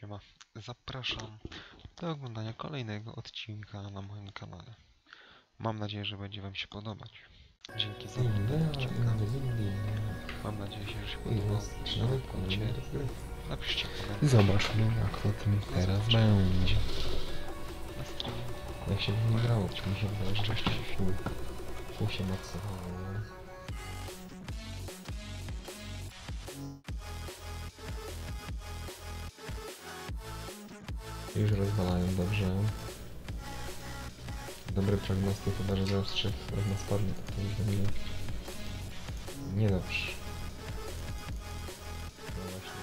Siema, zapraszam do oglądania kolejnego odcinka na moim kanale. Mam nadzieję, że będzie Wam się podobać. Dzięki za oglądanie odcinka. Mam nadzieję, że się podobał. Cię. Napiszcie komentarz Zobaczmy jak to tym teraz będzie. Jak się w nim grało, czy mi się wydaje, że jeszcze się. Już rozwalają dobrze. Dobry prognostyk, chyba że zaraz trzech spadnie, to będzie niedobrze. No właśnie.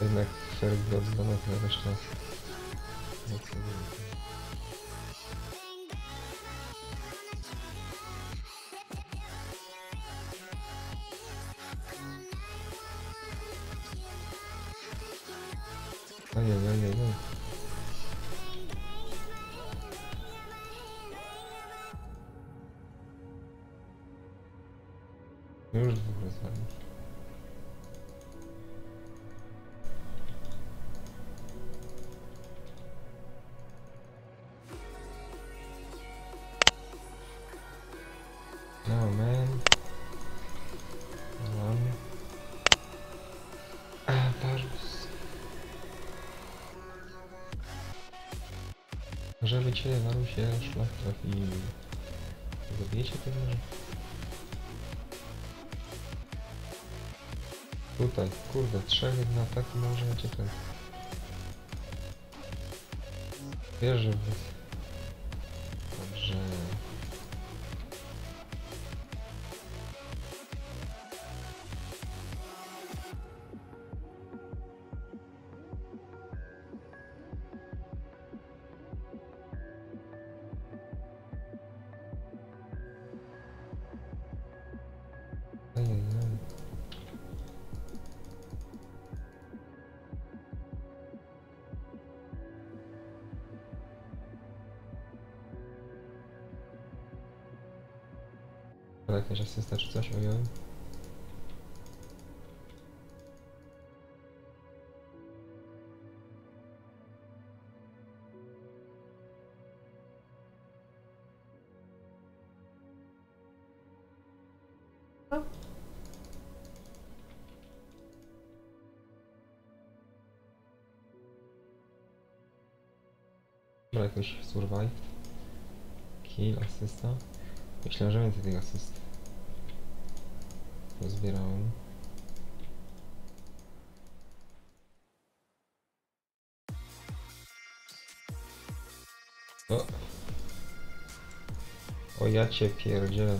Jednak Ferg oddano tyle też czas. Już dwóch rozwalił. No man. Mam. A, Varus. Żeby cię, Varusie, szlak trafił. Zabijecie to może? Na ataki może ja cię ten. Wierzę w was. Ale jakaś asysta czy coś? Ojoj. Dobra, jakoś survive. Kill, asysta. Myślałem, że więcej tych asyst. Pozbierałem. O. O ja cię pierdzielę.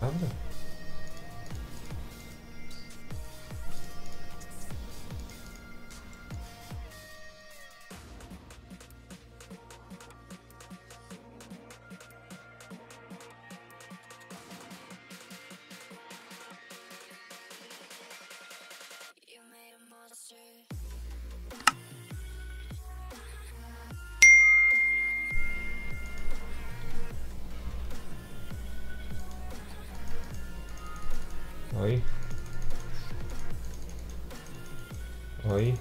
Prawda? Oj. Oj.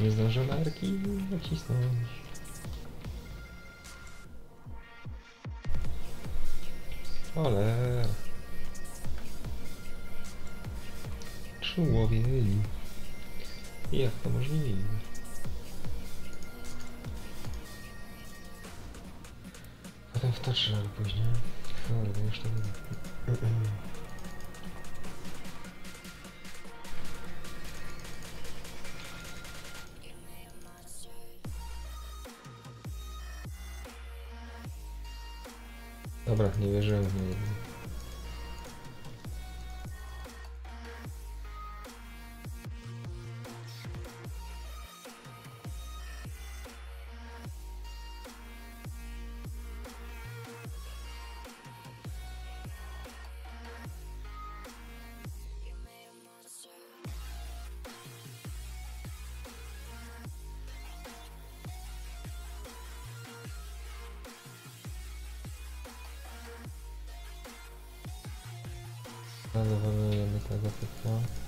Nie zdążyłem arki nacisnąć. Ale człowieli. Jak to możliwe? Potem wtoczy, ale później. Kurde, już to było. Dobra, nie wierzyłem w niego. Afin de revenir à l'État africain.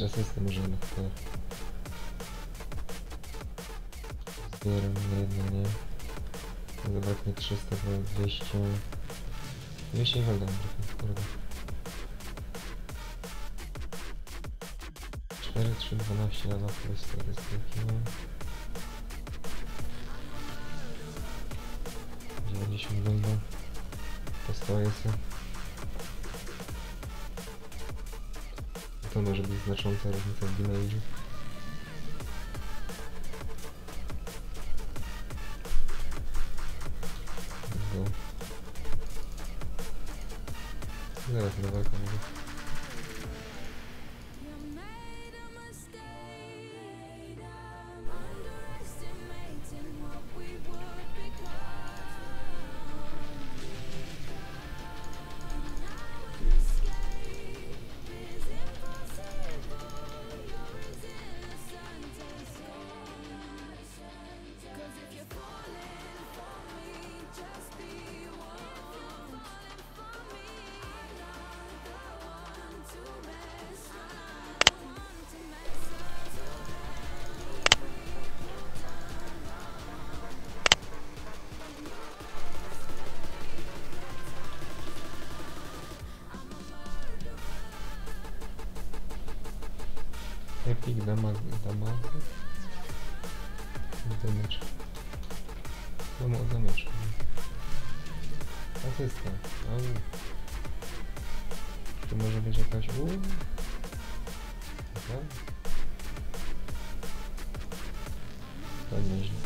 Jakieś asysty możemy na chwilę. Zbieram jedno, nie. Zabraknie 300, bo 200. 200 wolno, kurde. 4, 3, 12 na nowo jest statystyki. 90 będą. Postoję sobie. To może być znacząca różnica w. Go. Zaraz na walkę mogę. Epic damage, damage. Damage. Damage. Asysta. Au. To może być jakaś u. Aha. To nieźle.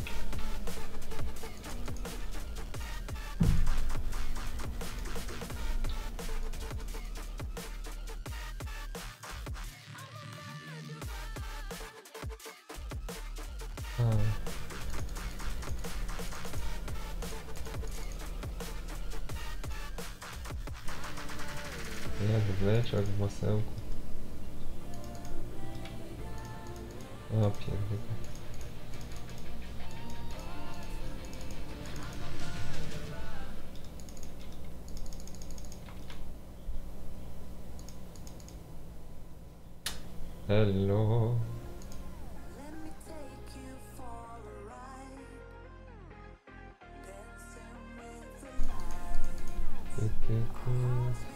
Jak wleciał, jak w masełku. O pierdolę. Hello. Let me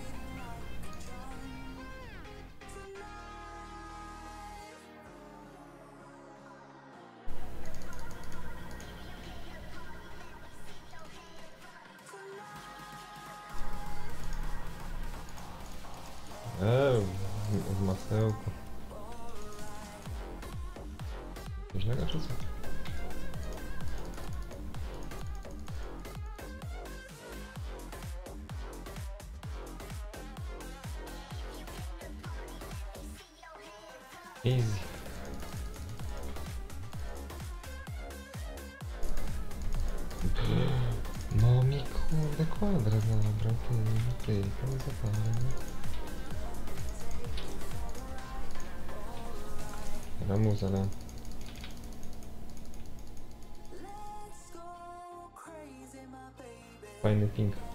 case. Nome da quadra, não, branco, preto, camisa clara. Era a musa, né? Find the pink.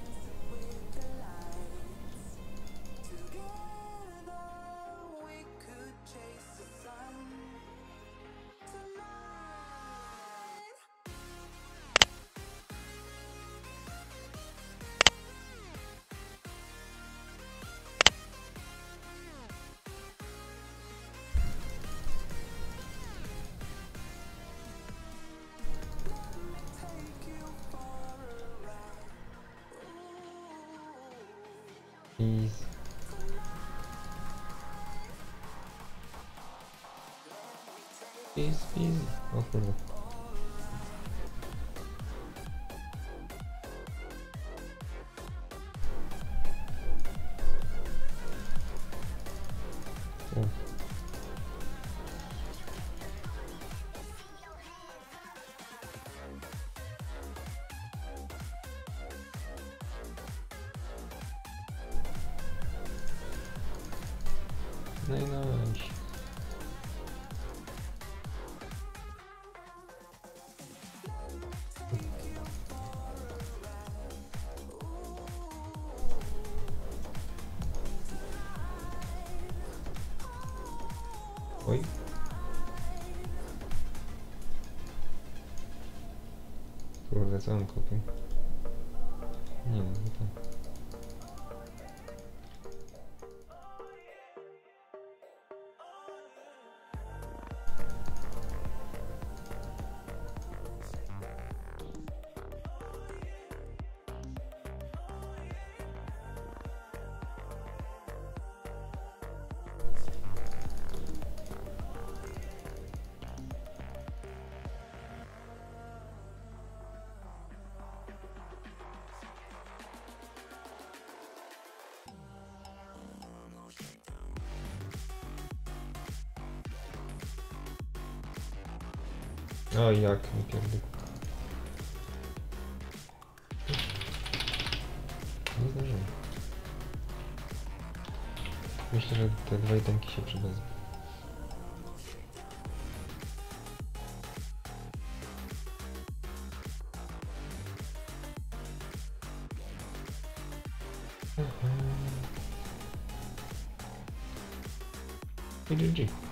peace, peasy. Okay. самом крутым. Не, ну, это... O jak mi pierdol. Nie zdążyłem. Myślę, że te dwa itemki się przydadzą. GG.